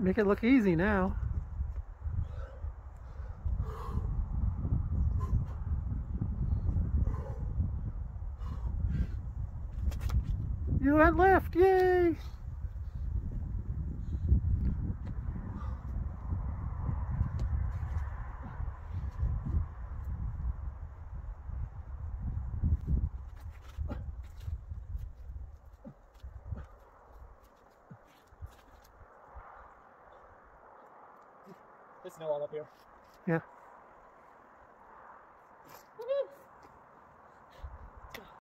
Make it look easy now. You went left, yay! There's snow all up here. Yeah.